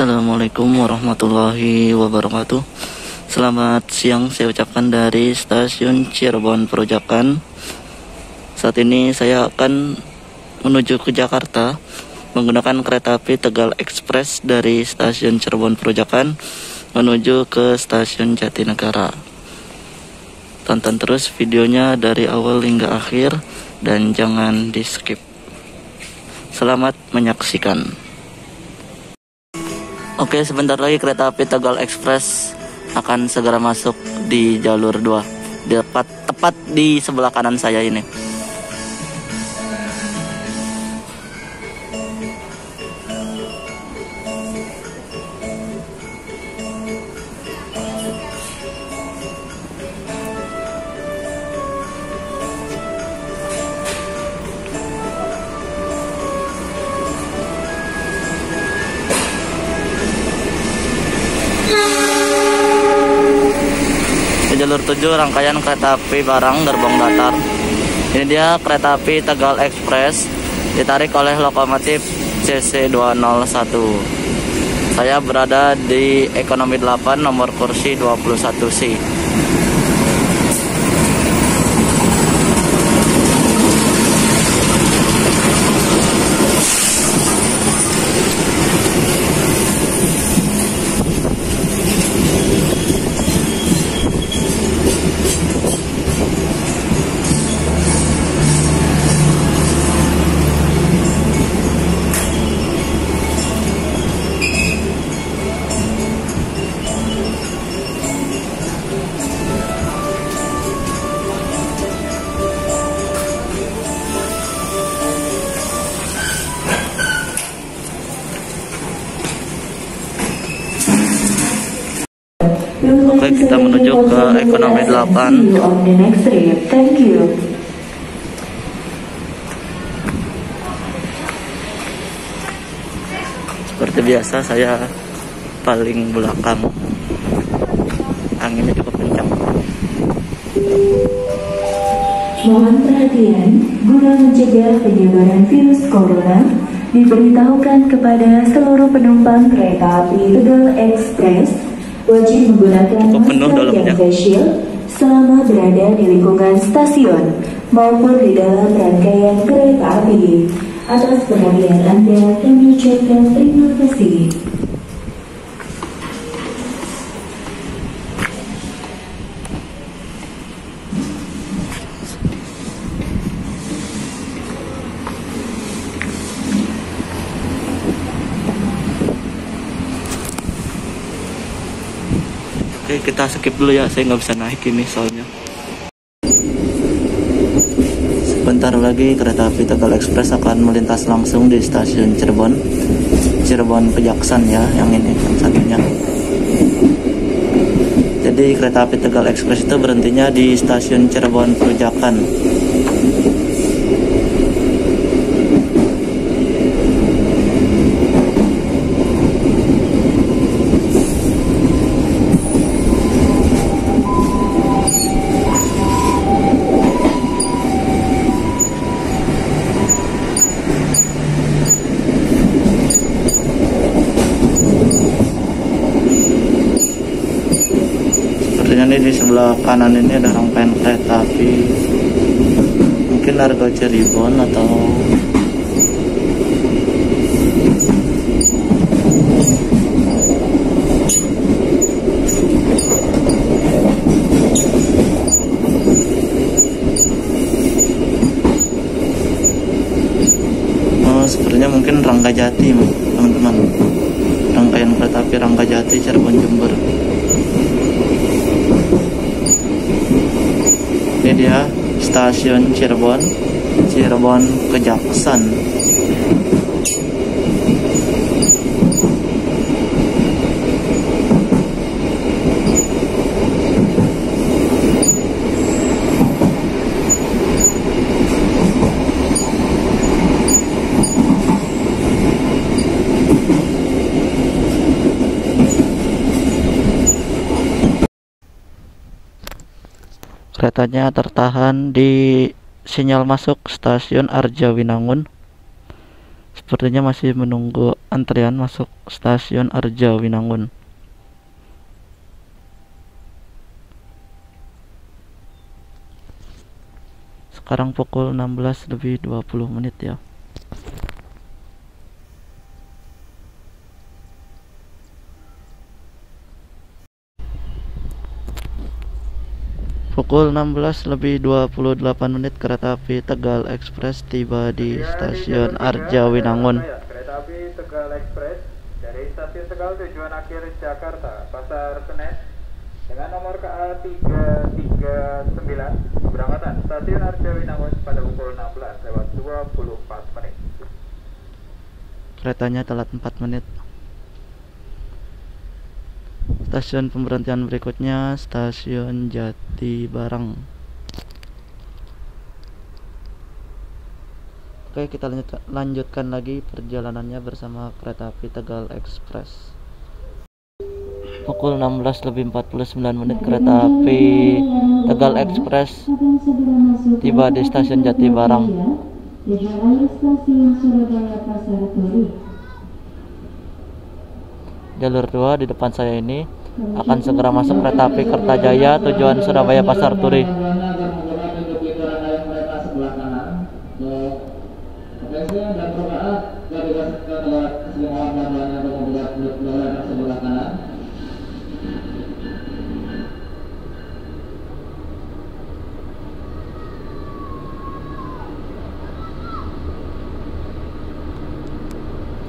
Assalamualaikum warahmatullahi wabarakatuh. Selamat siang saya ucapkan dari stasiun Cirebon Projakan Saat ini saya akan menuju ke Jakarta Menggunakan kereta api Tegal Express dari stasiun Cirebon Projakan Menuju ke stasiun Jatinegara. Tonton terus videonya dari awal hingga akhir Dan jangan di skip. Selamat menyaksikan Oke, sebentar lagi kereta api Tegal Express akan segera masuk di jalur 2. Tepat tepat di sebelah kanan saya ini. Jalur 7 rangkaian kereta api barang gerbong datar. Ini dia kereta api Tegal Express ditarik oleh lokomotif CC201. Saya berada di ekonomi 8 nomor kursi 21C. Ekonomi 8. Thank you. Seperti biasa saya paling belakang. Anginnya cukup kencang. Mohon perhatian, guna mencegah penyebaran virus corona, diberitahukan kepada seluruh penumpang kereta api Tegal Express wajib menggunakan penuh masker dalamnya. shield selama berada di lingkungan stasiun maupun di dalam rangkaian kereta api. Atas perhatian Anda, kami ucapkan terima kasih. Oke, kita skip dulu ya. Saya nggak bisa naik ini soalnya. Sebentar lagi kereta api Tegal Express akan melintas langsung di stasiun Cirebon. Cirebon Pejaksan ya, yang ini yang satunya. Jadi kereta api Tegal Express itu berhentinya di stasiun Cirebon Pejakan. Sepertinya ini di sebelah kanan ini ada rangkaian kereta api. Mungkin Argo Cirebon atau Oh, sepertinya mungkin Rangga Jati, teman-teman. Rangkaian kereta api Rangga Jati Cirebon Jember. Dia stasiun Cirebon, Cirebon Kejaksan. Keretanya tertahan di sinyal masuk stasiun Arjawinangun. Sepertinya masih menunggu antrian masuk stasiun Arja Winangun. Sekarang pukul 16 lebih 20 menit ya. Pukul 16 lebih 28 menit kereta api Tegal Express tiba di stasiun Arja Winangun. Kereta api Tegal Express dari stasiun Tegal tujuan akhir Jakarta, Pasar Senen dengan nomor KA 339 keberangkatan stasiun Arja Winangun pada pukul 16 lewat 24 menit. Keretanya telat 4 menit. Stasiun pemberhentian berikutnya stasiun Jati Barang. Oke, kita lanjut, lanjutkan lagi perjalanannya bersama kereta api Tegal Express. Pukul 16 lebih 49 menit kereta api Tegal Express tiba di stasiun Jati Barang. Jalur 2 di depan saya ini akan segera masuk kereta api Kertajaya tujuan Surabaya Pasar Turi.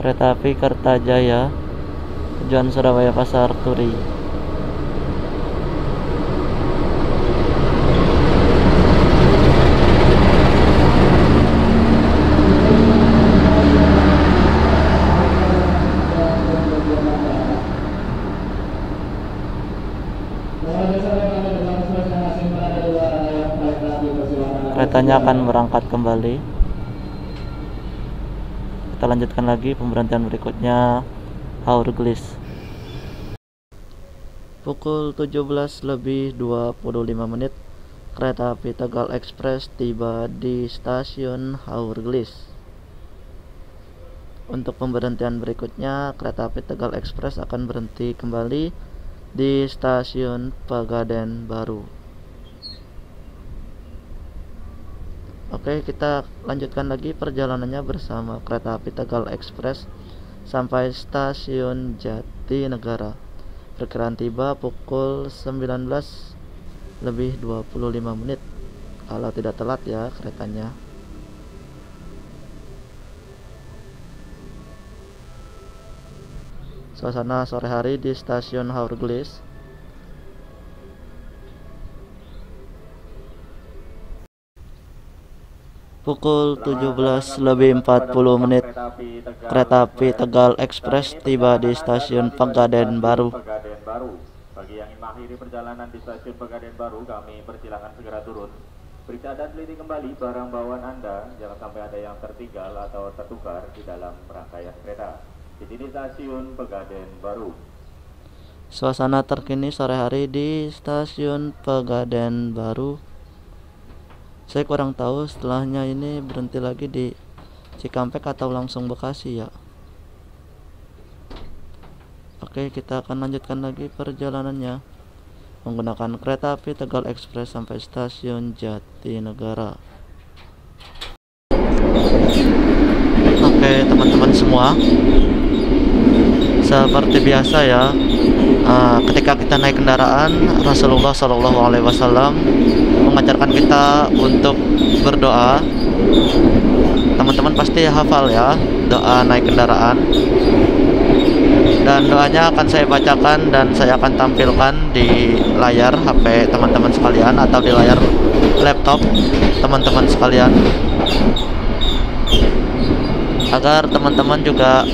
Kereta api Kertajaya tujuan Surabaya Pasar Turi. Keretanya akan berangkat kembali. Kita lanjutkan lagi pemberhentian berikutnya Haurglis. Pukul 17 lebih 25 menit kereta api Tegal Express tiba di stasiun Haurglis. Untuk pemberhentian berikutnya, kereta api Tegal Express akan berhenti kembali di stasiun Pegaden Baru. Oke, kita lanjutkan lagi perjalanannya bersama kereta api Tegal Express sampai stasiun Jatinegara. Perkiraan tiba pukul 19 lebih 25 menit. Kalau tidak telat ya keretanya. Suasana sore hari di stasiun Haurglis Pukul 17 lebih 40 menit Kereta api Tegal Express tiba di stasiun Pegaden Baru. Baru. Bagi yang ingin mengakhiri perjalanan di stasiun Pegaden Baru, kami persilakan segera turun. Periksa dan teliti kembali barang bawaan Anda, jangan sampai ada yang tertinggal atau tertukar di dalam rangkaian kereta. Di sini stasiun Pegaden Baru. Suasana terkini sore hari di stasiun Pegaden Baru. Saya kurang tahu setelahnya ini berhenti lagi di Cikampek atau langsung Bekasi ya. Oke, kita akan lanjutkan lagi perjalanannya menggunakan kereta api Tegal Express sampai stasiun Jatinegara. Oke, teman-teman semua. Seperti biasa ya, uh, ketika kita naik kendaraan, Rasulullah Shallallahu Alaihi Wasallam mengajarkan kita untuk berdoa. Teman-teman pasti hafal ya doa naik kendaraan. Dan doanya akan saya bacakan dan saya akan tampilkan di layar HP teman-teman sekalian atau di layar laptop teman-teman sekalian. Agar teman-teman juga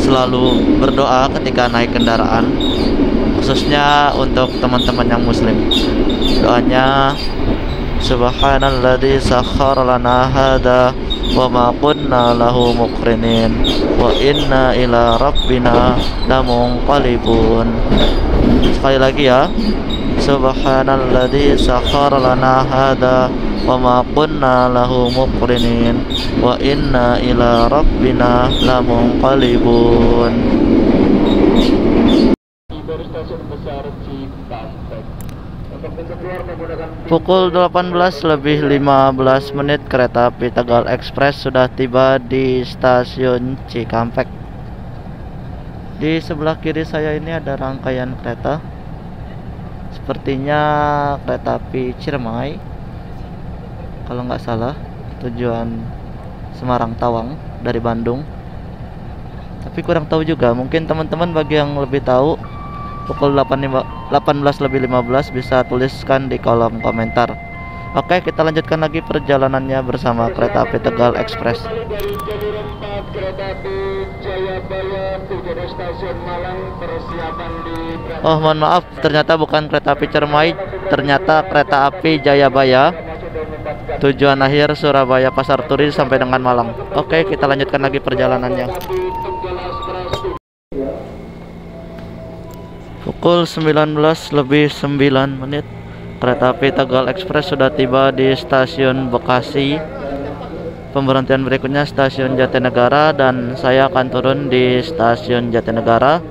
selalu berdoa ketika naik kendaraan khususnya untuk teman-teman yang muslim doanya Subhanalladzi sakhkhara lana hada wa ma kunna lahu muqrinin. Wa inna ila rabbina lamunqalibun. Sekali lagi ya. Subhanalladzi sakhkhara lana hada wa ma kunna lahu muqrinin. Wa inna ila rabbina lamunqalibun dari stasiun besar Cikampek. Untuk pintu keluar menggunakan Pukul 18 lebih 15 menit kereta api Tegal Express sudah tiba di stasiun Cikampek. Di sebelah kiri saya ini ada rangkaian kereta. Sepertinya kereta api Ciremai. Kalau nggak salah, tujuan Semarang Tawang dari Bandung. Tapi kurang tahu juga, mungkin teman-teman bagi yang lebih tahu pukul 8, 18 lebih 15 bisa tuliskan di kolom komentar. Oke, kita lanjutkan lagi perjalanannya bersama kereta api Tegal Express. Kembali dari jalur 4 kereta api Jayabaya tujuan stasiun Malang persiapan di Oh, mohon maaf, ternyata bukan kereta api Cermai, ternyata kereta api Jayabaya. Tujuan akhir Surabaya Pasar Turi sampai dengan Malang. Oke, kita lanjutkan lagi perjalanannya. Pukul 19 lebih 9 menit Kereta api Tegal Express sudah tiba di stasiun Bekasi. Pemberhentian berikutnya stasiun Jatinegara Dan saya akan turun di stasiun Jatinegara.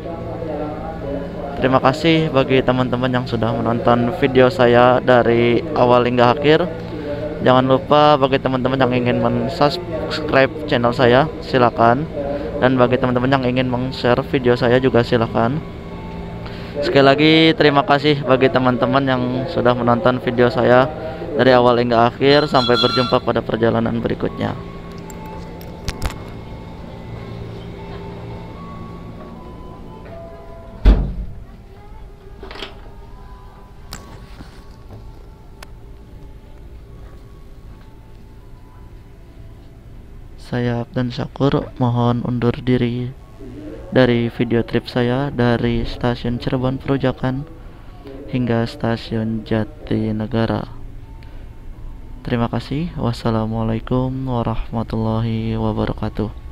Terima kasih bagi teman-teman yang sudah menonton video saya dari awal hingga akhir. Jangan lupa bagi teman-teman yang ingin men-subscribe channel saya silakan. Dan bagi teman-teman yang ingin meng-share video saya juga silakan Sekali lagi terima kasih bagi teman-teman yang sudah menonton video saya dari awal hingga akhir sampai berjumpa pada perjalanan berikutnya. Saya Abdan Syakur mohon undur diri dari video trip saya dari stasiun Cirebon Perujakan hingga stasiun Jatinegara. Terima kasih. Wassalamualaikum warahmatullahi wabarakatuh.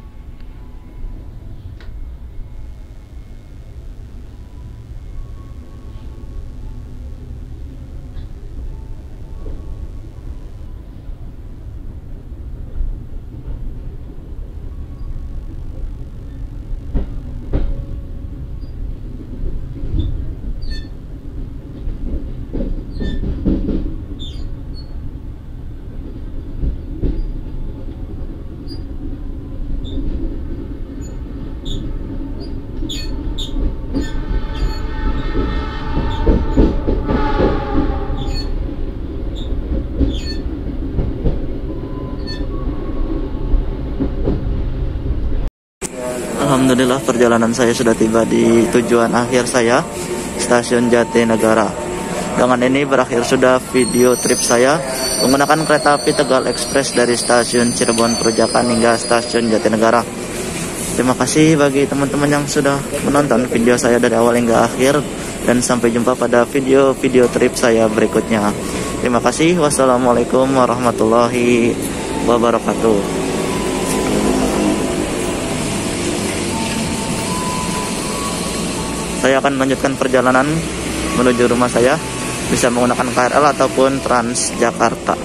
Alhamdulillah perjalanan saya sudah tiba di tujuan akhir saya Stasiun Jatinegara. Dengan ini berakhir sudah video trip saya Menggunakan kereta api Tegal Express dari stasiun Cirebon Perujakan hingga stasiun Jatinegara. Terima kasih bagi teman-teman yang sudah menonton video saya dari awal hingga akhir Dan sampai jumpa pada video-video trip saya berikutnya. Terima kasih. Wassalamualaikum warahmatullahi wabarakatuh saya akan melanjutkan perjalanan menuju rumah saya bisa menggunakan KRL ataupun Transjakarta.